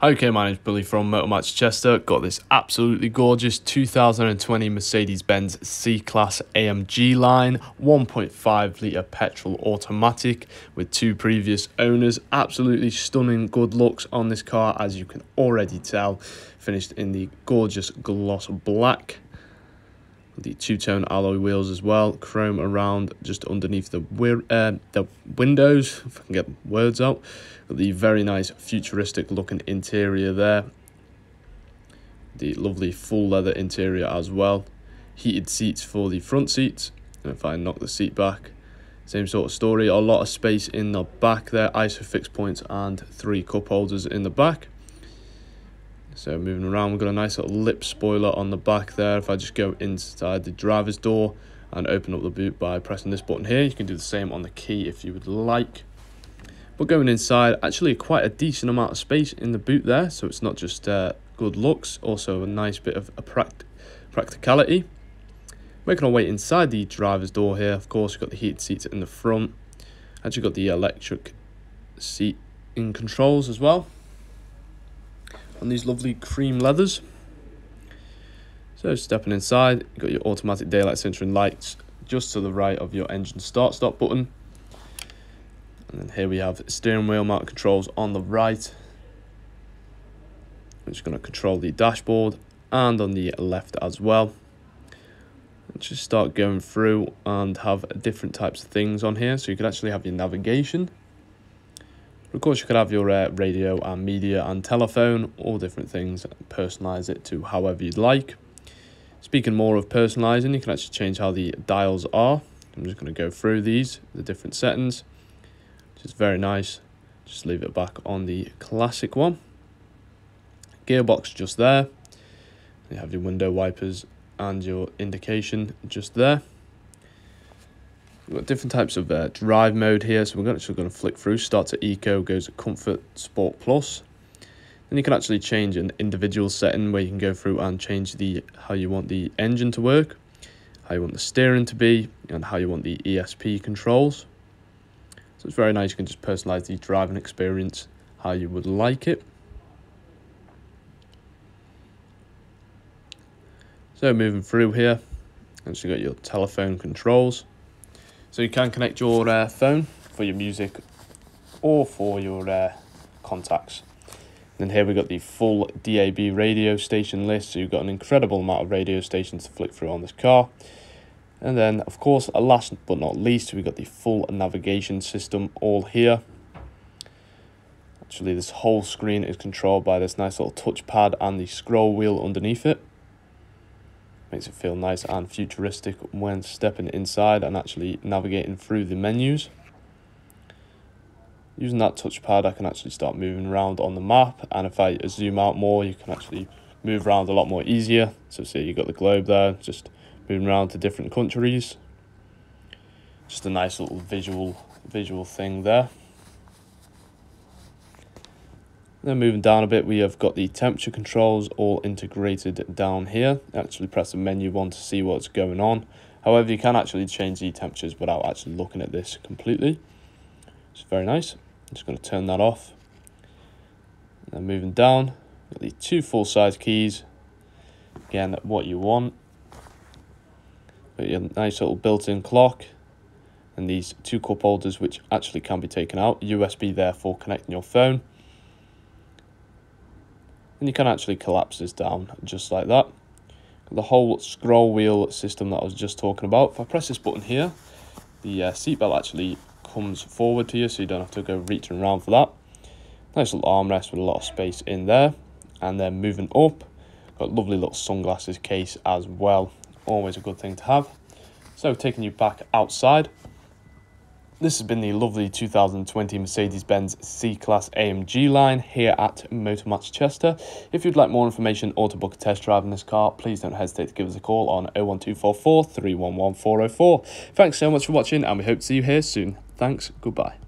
Okay, my name's Billy from Motor Match Chester. Got this absolutely gorgeous 2020 Mercedes-Benz C-Class AMG line, 1.5 litre petrol automatic with two previous owners. Absolutely stunning good looks on this car, as you can already tell. Finished in the gorgeous gloss black. The two-tone alloy wheels as well, chrome around just underneath the uh, the windows, if I can get words out the very nice futuristic looking interior there. The lovely full leather interior as well. Heated seats for the front seats. And if I knock the seat back, same sort of story. A lot of space in the back there. ISOFIX points and three cup holders in the back. So moving around, we've got a nice little lip spoiler on the back there. If I just go inside the driver's door and open up the boot by pressing this button here, you can do the same on the key if you would like. But going inside, actually quite a decent amount of space in the boot there, so it's not just uh, good looks, also a nice bit of a pract practicality. Making our way inside the driver's door here, of course, you've got the heated seats in the front. Actually got the electric seat in controls as well. On these lovely cream leathers. So stepping inside, you've got your automatic daylight centering lights just to the right of your engine start stop button. And then here we have steering wheel mount controls on the right. I'm just going to control the dashboard and on the left as well. Let's just start going through and have different types of things on here. So you could actually have your navigation. Of course, you could have your uh, radio and media and telephone, all different things. Personalize it to however you'd like. Speaking more of personalizing, you can actually change how the dials are. I'm just going to go through these, the different settings which is very nice. Just leave it back on the classic one. Gearbox just there. You have your window wipers and your indication just there. We've got different types of uh, drive mode here, so we're actually going to flick through. Start to Eco, goes to Comfort, Sport Plus. Then you can actually change an individual setting where you can go through and change the how you want the engine to work, how you want the steering to be, and how you want the ESP controls. So it's very nice. You can just personalize the driving experience how you would like it. So moving through here, and so you got your telephone controls. So you can connect your uh, phone for your music or for your uh, contacts. And then here we've got the full DAB radio station list. So you've got an incredible amount of radio stations to flick through on this car. And then, of course, last but not least, we've got the full navigation system all here. Actually, this whole screen is controlled by this nice little touchpad and the scroll wheel underneath it. Makes it feel nice and futuristic when stepping inside and actually navigating through the menus. Using that touchpad, I can actually start moving around on the map. And if I zoom out more, you can actually move around a lot more easier. So see, you've got the globe there, just moving around to different countries. Just a nice little visual visual thing there. Then moving down a bit, we have got the temperature controls all integrated down here. Actually press the menu one to see what's going on. However, you can actually change the temperatures without actually looking at this completely. It's very nice. I'm just going to turn that off. And moving down, got the two full-size keys. Again, what you want. Got your nice little built-in clock and these two cup holders which actually can be taken out. USB there for connecting your phone. And you can actually collapse this down just like that. The whole scroll wheel system that I was just talking about. If I press this button here, the uh, seatbelt actually comes forward to you so you don't have to go reaching around for that. Nice little armrest with a lot of space in there. And then moving up, got lovely little sunglasses case as well always a good thing to have. So taking you back outside, this has been the lovely 2020 Mercedes-Benz C-Class AMG line here at Motor Match Chester. If you'd like more information or to book a test drive in this car, please don't hesitate to give us a call on 01244 311 404. Thanks so much for watching and we hope to see you here soon. Thanks, goodbye.